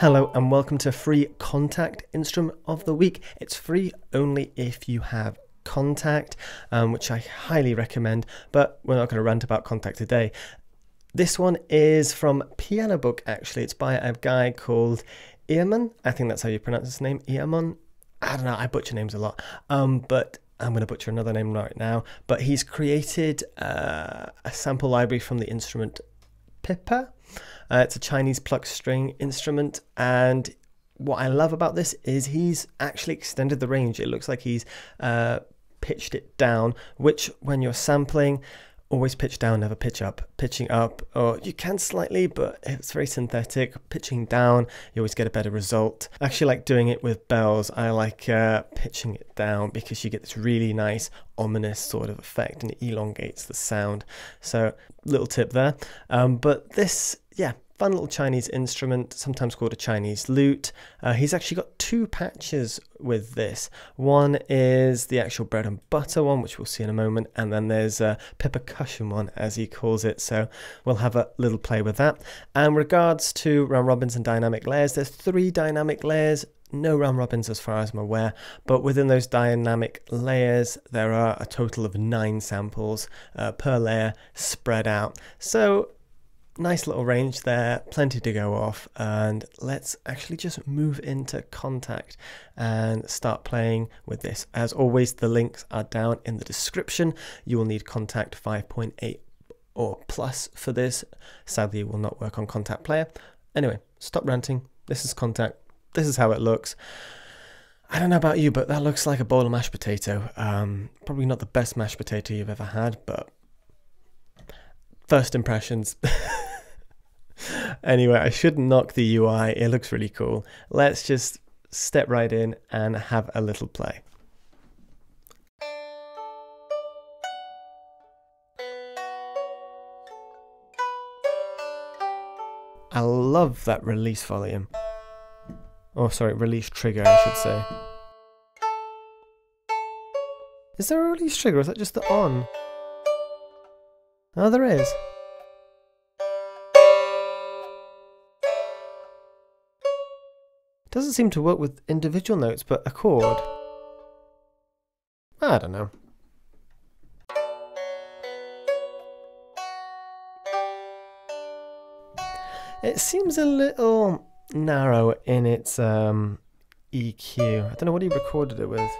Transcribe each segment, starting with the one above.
Hello and welcome to free Kontakt instrument of the week. It's free only if you have Kontakt, um, which I highly recommend, but we're not going to rant about Kontakt today. This one is from Pianobook actually. It's by a guy called Eamon. I think that's how you pronounce his name. Eamon. I don't know. I butcher names a lot. Um, but I'm going to butcher another name right now. But he's created uh, a sample library from the instrument Pipa. Uh, it's a Chinese pluck string instrument, and what I love about this is he's actually extended the range. It looks like he's uh, pitched it down, which when you're sampling, always pitch down, never pitch up. Pitching up, or you can slightly, but it's very synthetic. Pitching down, you always get a better result. I actually like doing it with bells. I like uh, pitching it down because you get this really nice, ominous sort of effect and it elongates the sound. So, little tip there. Um, but this, yeah, fun little Chinese instrument, sometimes called a Chinese lute. Uh, he's actually got two patches with this. One is the actual bread and butter one, which we'll see in a moment, and then there's a percussion one, as he calls it. So we'll have a little play with that. And regards to round robins and dynamic layers, there's three dynamic layers no round robins as far as I'm aware, but within those dynamic layers, there are a total of nine samples uh, per layer spread out. So nice little range there, plenty to go off, and let's actually just move into Kontakt and start playing with this. As always, the links are down in the description. You will need Kontakt 5.8 or plus for this. Sadly, it will not work on Kontakt Player. Anyway, stop ranting. This is Kontakt. This is how it looks. I don't know about you, but that looks like a bowl of mashed potato. Um, probably not the best mashed potato you've ever had, but first impressions. anyway, I shouldn't knock the UI. It looks really cool. Let's just step right in and have a little play. I love that release volume. Oh, sorry, release trigger, I should say. Is there a release trigger is that just the on? Oh, there is. Doesn't seem to work with individual notes, but a chord. I don't know. It seems a little narrow in its um, EQ. I don't know what he recorded it with.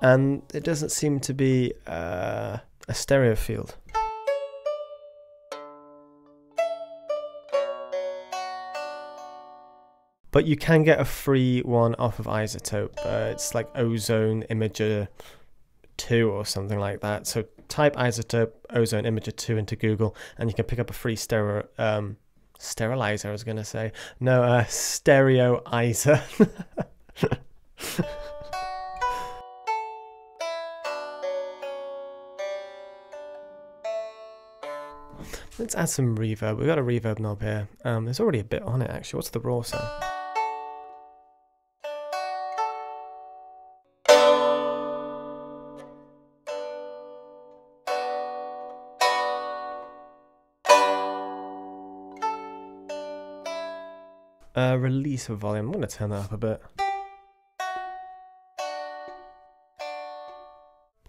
And it doesn't seem to be uh, a stereo field. But you can get a free one off of iZotope. Uh, it's like Ozone Imager 2 or something like that. So type iZotope Ozone Imager 2 into Google and you can pick up a free stereo um, sterilizer, I was going to say. No, uh, stereoizer. Let's add some reverb. We've got a reverb knob here. Um, there's already a bit on it actually. What's the raw sound? Uh, release of volume. I'm going to turn that up a bit.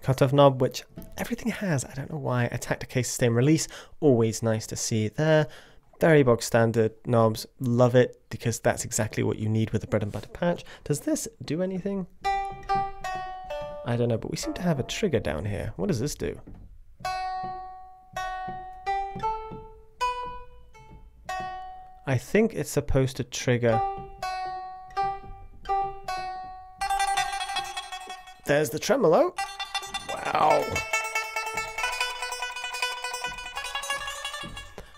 Cutoff knob, which everything has. I don't know why. Attack decay sustain release. Always nice to see there. Very bog standard knobs. Love it because that's exactly what you need with a bread and butter patch. Does this do anything? I don't know, but we seem to have a trigger down here. What does this do? I think it's supposed to trigger. There's the tremolo. Wow.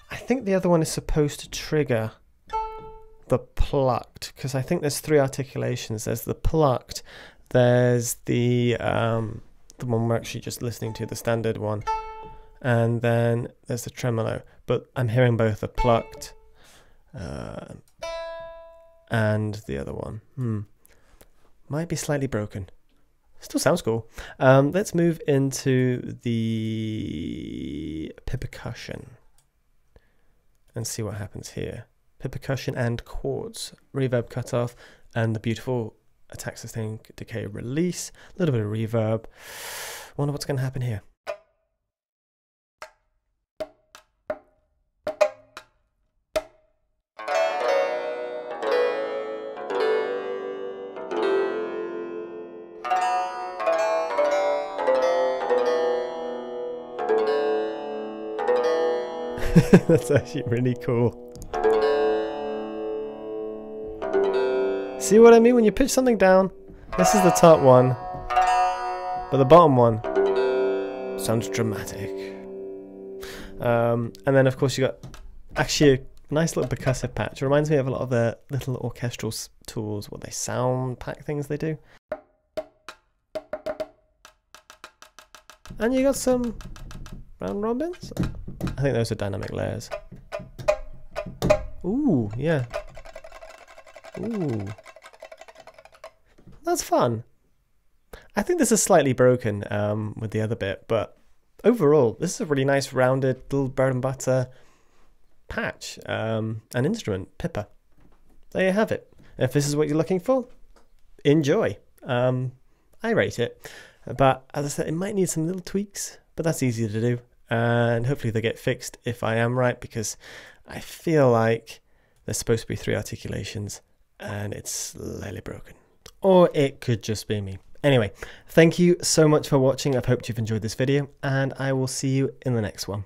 I think the other one is supposed to trigger the plucked because I think there's three articulations. There's the plucked, there's the um, the one we're actually just listening to, the standard one, and then there's the tremolo. But I'm hearing both the plucked uh, and the other one. Hmm. Might be slightly broken. Still sounds cool. Um, let's move into the percussion and see what happens here. Percussion and chords, reverb cutoff, and the beautiful attack sustain decay release. A little bit of reverb. Wonder what's going to happen here. That's actually really cool. See what I mean? When you pitch something down, this is the top one, but the bottom one sounds dramatic. Um, and then, of course, you got actually a nice little percussive patch. It reminds me of a lot of the little orchestral tools, what they sound pack things they do. And you got some round robins. I think those are dynamic layers. Ooh, yeah. Ooh. That's fun. I think this is slightly broken um, with the other bit, but overall, this is a really nice rounded little bread and butter patch, um, an instrument, Pipa. There you have it. If this is what you're looking for, enjoy. Um, I rate it, but as I said, it might need some little tweaks, but that's easy to do and hopefully they get fixed if I am right because I feel like there's supposed to be three articulations and it's slightly broken. Or it could just be me. Anyway, thank you so much for watching. I've hoped you've enjoyed this video and I will see you in the next one.